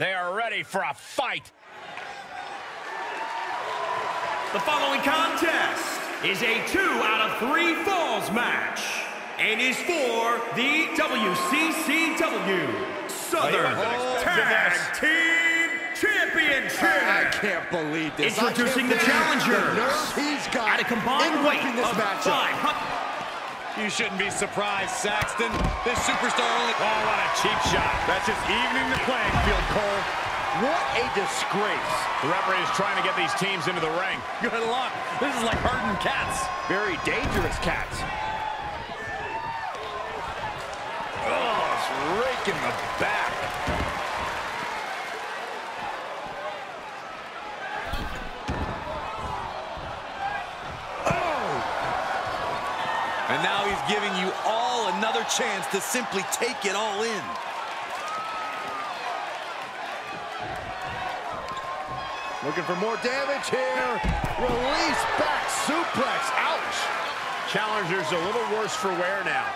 They are ready for a fight. The following contest is a two out of three falls match and is for the WCCW Southern Tag Team Championship. I can't believe this. Introducing the challenger. The he's got At a combined in weight this of matchup. 500. You shouldn't be surprised, Saxton. This superstar only... Oh, what a cheap shot. That's just evening the playing field, Cole. What a disgrace. The referee is trying to get these teams into the ring. Good luck. This is like herding cats. Very dangerous cats. Oh, it's raking the back. And now he's giving you all another chance to simply take it all in. Looking for more damage here. Release back suplex. Ouch. Challenger's a little worse for wear now.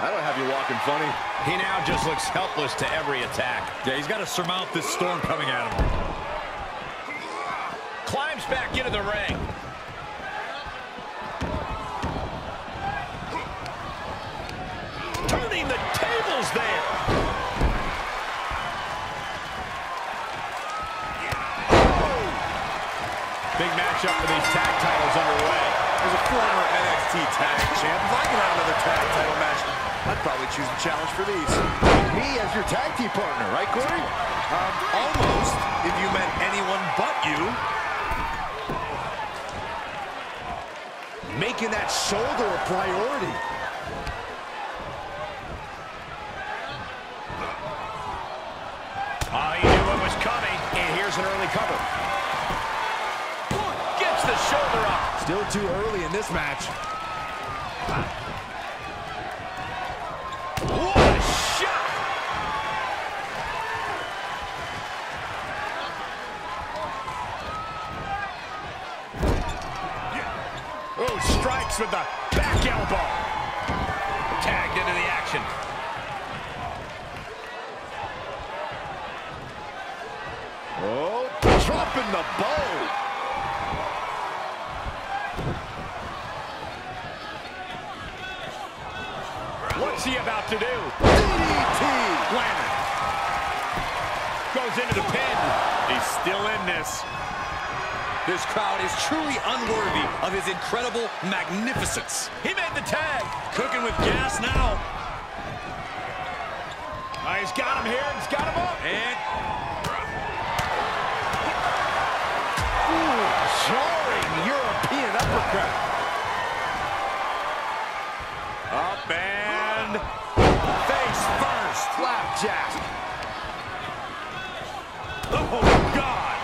That'll have you walking funny. He now just looks helpless to every attack. Yeah, he's got to surmount this storm coming at him. Climbs back into the ring. NXT tag champ, if I could have another tag title match, I'd probably choose a challenge for these. Me as your tag team partner, right, Corey? Um, almost, if you meant anyone but you. Making that shoulder a priority. Oh, he knew what was coming, and here's an early cover. Gets the shoulder up. Still too early in this match. Oh, strikes with the back elbow. Tagged into the action. Oh, dropping the bow. What's he about to do? DDT. Landed. Goes into the pin. He's still in this. This crowd is truly unworthy of his incredible magnificence. He made the tag. Cooking with gas now. Oh, he's got him here. He's got him up. And Ooh, jarring European uppercut. up and face first. Flapjack. Oh, God.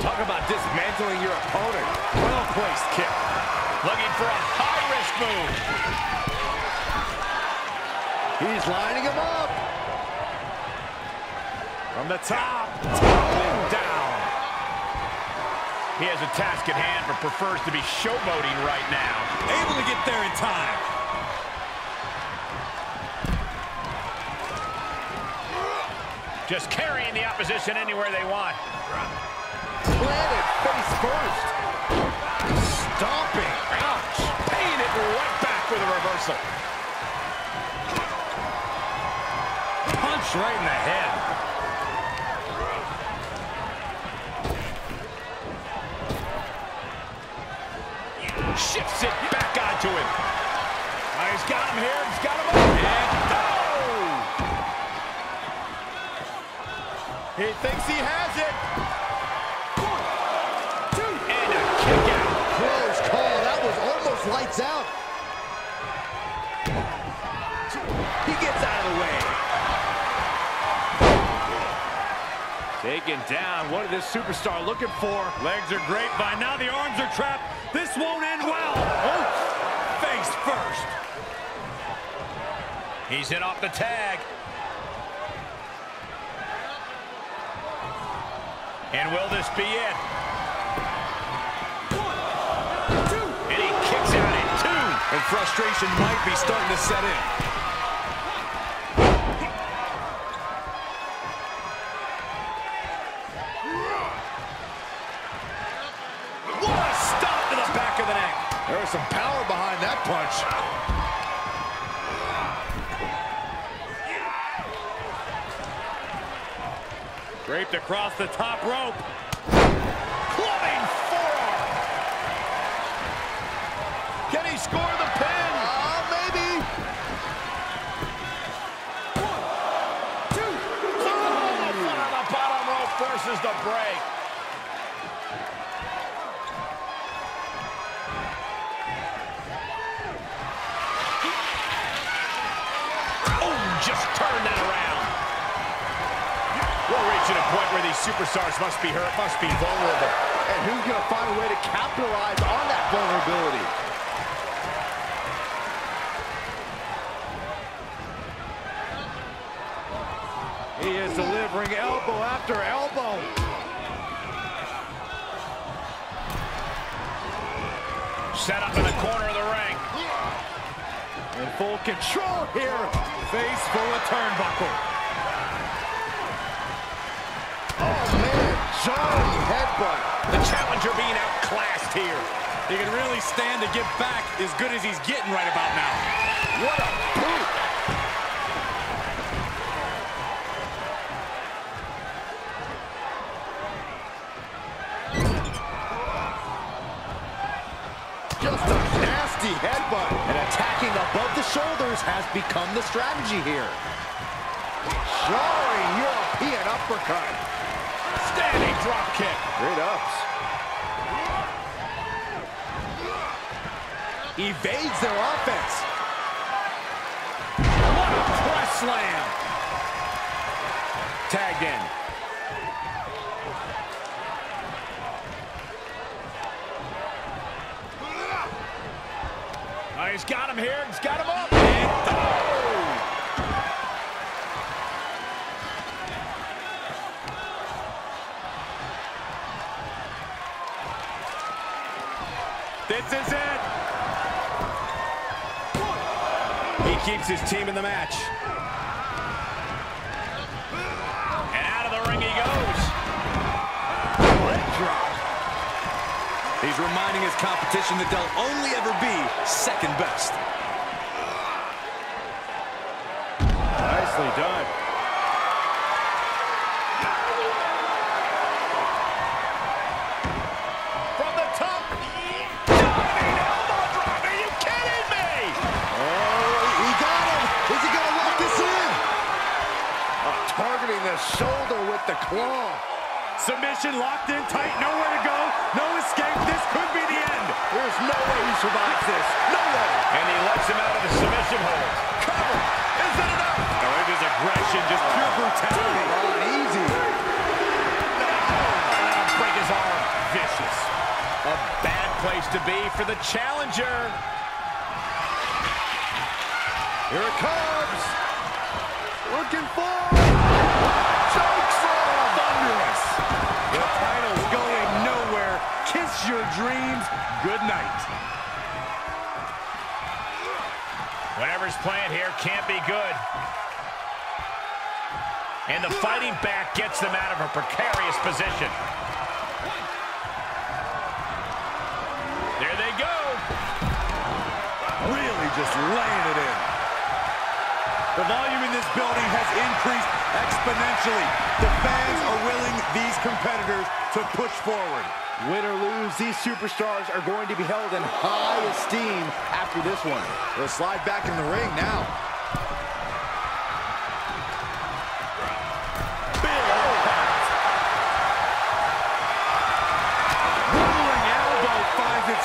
Talk about dismantling your opponent. Well-placed kick. Looking for a high-risk move. He's lining him up. From the top. Tumbling down. He has a task at hand, but prefers to be showboating right now. Able to get there in time. Just carrying the opposition anywhere they want. Planted face first. Stomping. Ouch. Paying it right back with a reversal. Punch right in the head. Shifts it back onto him. Oh, he's got him here. He's got him up. And oh! He thinks he has it. One, two, and a kick out. Close call. That was almost lights out. He gets out of the way. Taken down. What is this superstar looking for? Legs are great by now. The arms are trapped. This won't end well. Oops. Face first. He's hit off the tag. And will this be it? One, two. And he kicks out at two. And frustration might be starting to set in. There some power behind that punch. Draped across the top rope. Clubbing forearm. Can he score the pin? Uh, maybe. Oh, the foot on the bottom rope forces the break. Turn that around. We're reaching a point where these superstars must be hurt, must be vulnerable. And who's going to find a way to capitalize on that vulnerability? He is delivering elbow after elbow. Set up in the corner of the ring. In full control here. Face full of turnbuckle. Oh, man. Johnny headbutt. The challenger being outclassed here. He can really stand to give back as good as he's getting right about now. What a boot. Nasty headbutt. Above the shoulders has become the strategy here. Jarring European uppercut. Standing drop kick. Great ups. Evades their offense. What a press slam. Tagged in. He's got him here. He's got him up. And! This is it. He keeps his team in the match. He's reminding his competition that they'll only ever be second best. Nicely done. From the top. Diving elbow drop. Are you kidding me? Oh, he got him. Is he going to lock this in? Oh, targeting the shoulder with the claw. Submission locked in tight, nowhere to go, no escape. Survives this. No way. And he lets him out of the submission hold. Cover. Is it enough? No, it is aggression, just pure brutality. On, easy. Break his arm. Vicious. A bad place to be for the challenger. Here it comes. Looking for. Playing here can't be good. And the fighting back gets them out of a precarious position. There they go. Really just laying it in. The volume in this building has increased exponentially. The fans are willing these competitors to push forward. Win or lose, these superstars are going to be held in high esteem after this one. They'll slide back in the ring now. Big. Rolling elbow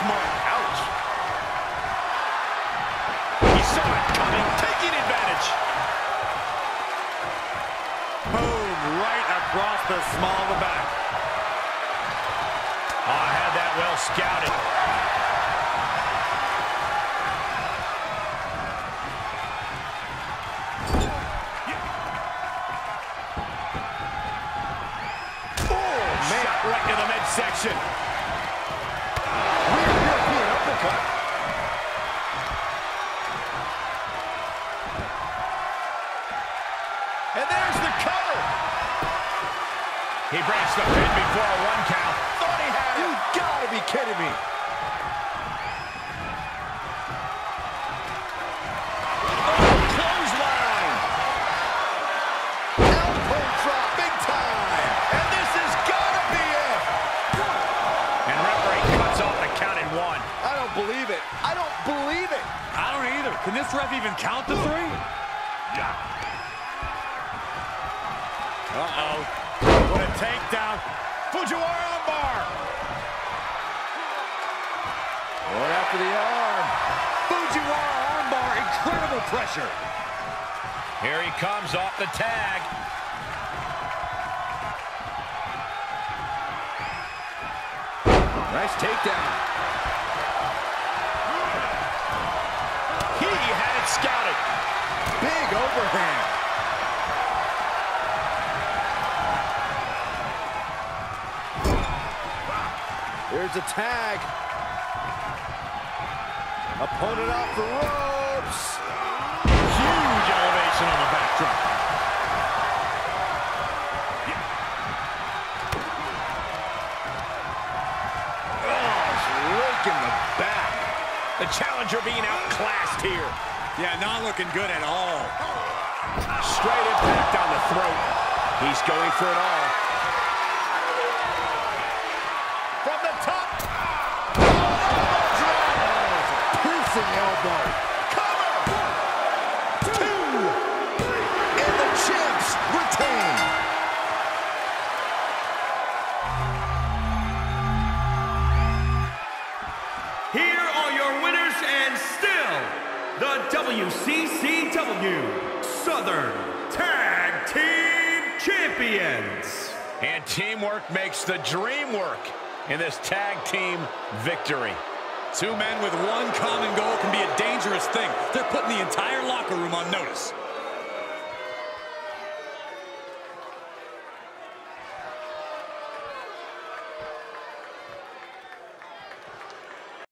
mark. Ouch. He saw it coming, taking advantage. Boom, right across the small of the back. Well scouted. Oh, man. midsection. Weird European uppercut. And there's the cover. He breaks the pin before a one count. Thought he had it. You gotta be kidding me. Oh, clothesline. Elbow drop, big time. And this has got to be it. And referee cuts off the count in one. I don't believe it. I don't believe it. I don't either. Can this ref even count to three? Uh-oh. What a takedown. Fujiwara armbar. Going after the arm. Fujiwara armbar, incredible pressure. Here he comes off the tag. Nice takedown. He had it scouted. Big overhand. Here's a tag. Opponent off the ropes. Huge elevation on the backdrop. Oh, the back. The challenger being outclassed here. Yeah, not looking good at all. Straight impact on the throat. He's going for it all. Southern Tag Team Champions. And teamwork makes the dream work in this tag team victory. Two men with one common goal can be a dangerous thing. They're putting the entire locker room on notice.